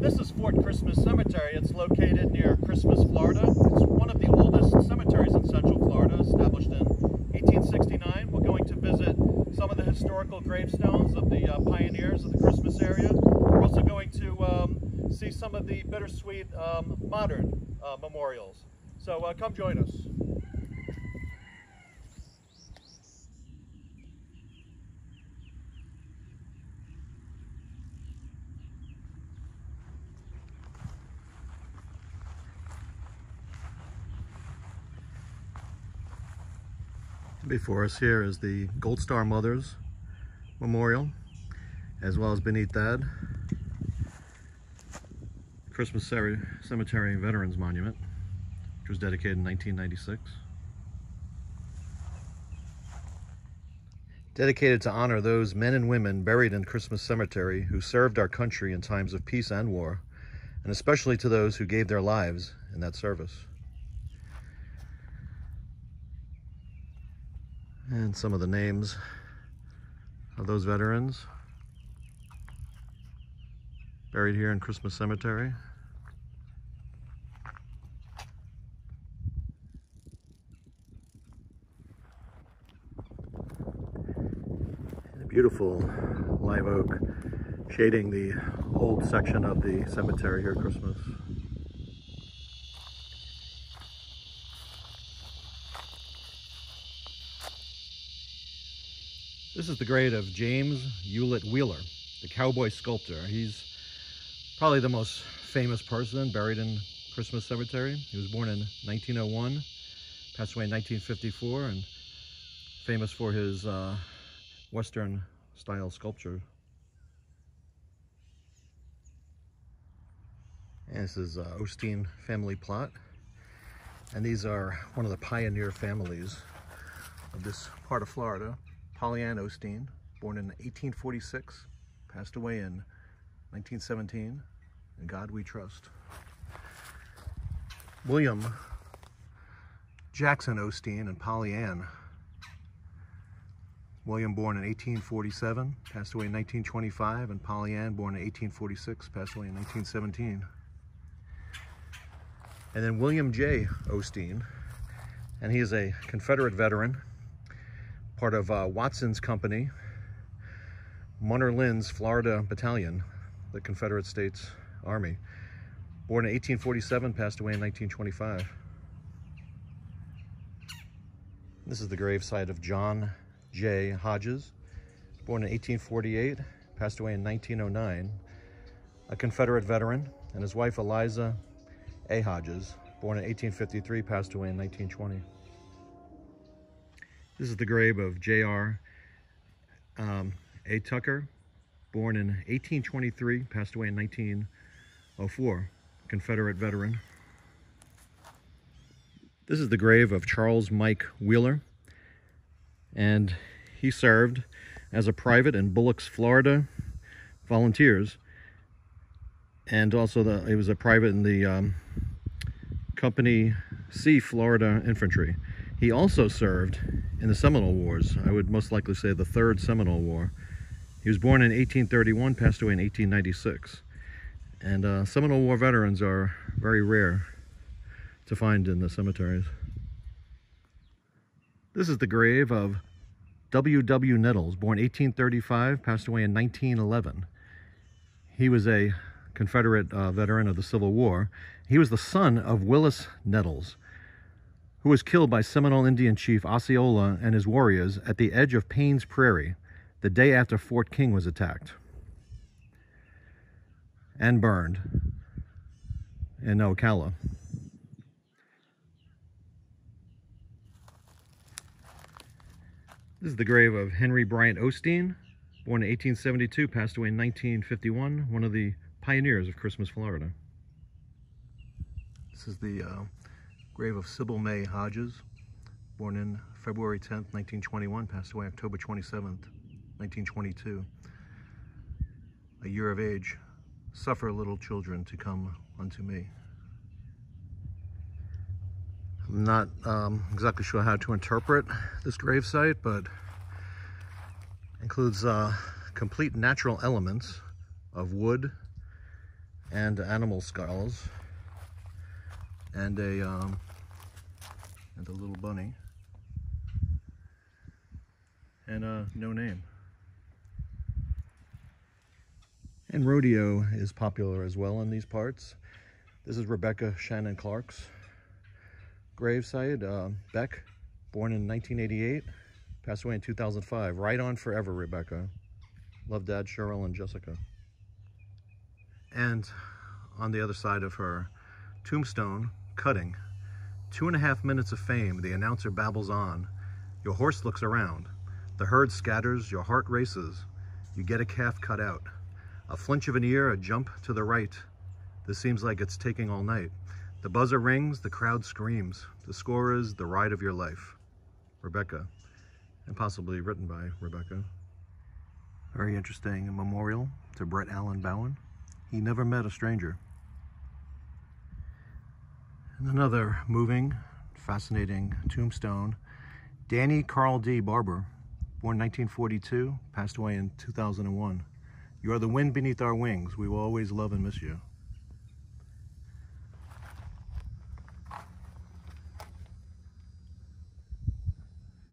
This is Fort Christmas Cemetery. It's located near Christmas, Florida. It's one of the oldest cemeteries in Central Florida, established in 1869. We're going to visit some of the historical gravestones of the uh, pioneers of the Christmas area. We're also going to um, see some of the bittersweet um, modern uh, memorials. So uh, come join us. Before us here is the Gold Star Mothers Memorial, as well as beneath that, Christmas Cemetery Veterans Monument, which was dedicated in 1996. Dedicated to honor those men and women buried in Christmas Cemetery who served our country in times of peace and war, and especially to those who gave their lives in that service. And some of the names of those veterans buried here in Christmas Cemetery. And a beautiful live oak shading the old section of the cemetery here at Christmas. This is the grave of James Hughlette Wheeler, the cowboy sculptor. He's probably the most famous person buried in Christmas Cemetery. He was born in 1901, passed away in 1954, and famous for his uh, Western style sculpture. And this is uh, Osteen family plot. And these are one of the pioneer families of this part of Florida. Polly Ann Osteen, born in 1846, passed away in 1917. In God we trust. William Jackson Osteen and Polly Ann. William born in 1847, passed away in 1925, and Polly Ann born in 1846, passed away in 1917. And then William J. Osteen, and he is a Confederate veteran part of uh, Watson's company, Munnerlyn's Florida Battalion, the Confederate States Army. Born in 1847, passed away in 1925. This is the gravesite of John J. Hodges, born in 1848, passed away in 1909, a Confederate veteran, and his wife Eliza A. Hodges, born in 1853, passed away in 1920. This is the grave of J.R. Um, A. Tucker, born in 1823, passed away in 1904, Confederate veteran. This is the grave of Charles Mike Wheeler, and he served as a private in Bullocks, Florida Volunteers, and also the, he was a private in the um, Company C Florida Infantry. He also served in the Seminole Wars. I would most likely say the Third Seminole War. He was born in 1831, passed away in 1896. And uh, Seminole War veterans are very rare to find in the cemeteries. This is the grave of W. W. Nettles, born 1835, passed away in 1911. He was a Confederate uh, veteran of the Civil War. He was the son of Willis Nettles, who was killed by Seminole Indian chief Osceola and his warriors at the edge of Payne's Prairie the day after Fort King was attacked and burned in Ocala. This is the grave of Henry Bryant Osteen, born in 1872, passed away in 1951, one of the pioneers of Christmas, Florida. This is the uh, grave of Sybil May Hodges, born in February 10th, 1921, passed away October 27th, 1922. A year of age, suffer little children to come unto me. I'm not um, exactly sure how to interpret this gravesite, but includes uh, complete natural elements of wood and animal skulls and a um, and a little bunny and uh, no name. And rodeo is popular as well in these parts. This is Rebecca Shannon Clark's gravesite. Uh, Beck, born in 1988, passed away in 2005. Right on forever, Rebecca. Love Dad, Cheryl, and Jessica. And on the other side of her tombstone, cutting. Two and a half minutes of fame, the announcer babbles on. Your horse looks around. The herd scatters, your heart races. You get a calf cut out. A flinch of an ear, a jump to the right. This seems like it's taking all night. The buzzer rings, the crowd screams. The score is The Ride of Your Life. Rebecca, and possibly written by Rebecca. Very interesting memorial to Brett Allen Bowen. He never met a stranger. Another moving, fascinating tombstone. Danny Carl D. Barber, born 1942, passed away in 2001. You are the wind beneath our wings. We will always love and miss you.